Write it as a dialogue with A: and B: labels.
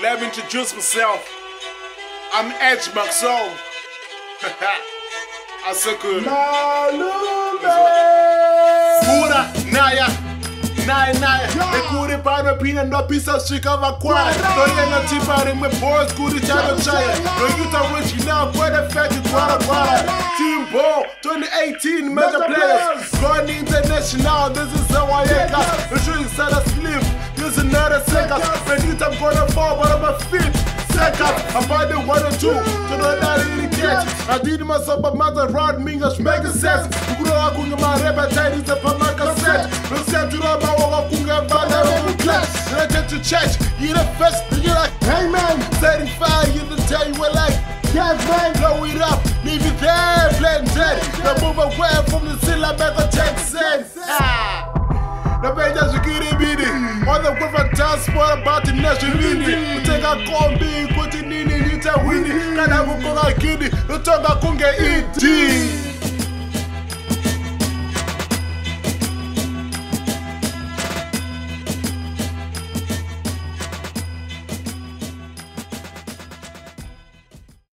A: Let me introduce myself. I'm AGE McSoul. I so good. Fura, Naya. Naya, Naya. Ekuri pano pina no pisa shika vakwara. Toye na tipa rimwe boys kuri chano chaya. No yuta wish now kwa the you kwara kwara. Team Ball 2018 major players. Going international, this is how I ain't The shoe I'm gonna fall, but I'm a fit. Second, I'm the one or two. So no that really catch. I did myself a mother rod me as mega sense. Kuro akunga ma reba tiny to pama cassette. No set to the bawa kunga banda on class. And I get to church. You're the first, you like, hey man, setting fire, you the tell you what like. Yes, man, blow it up, leave it there, dead. Now move away from the make a take sense. Ah. Zvikiri mbiri On taspoil bati mine zvivindi kutenga kombi kuti nini ndiite wini? Kana kukoka gidi rutonga kunge idii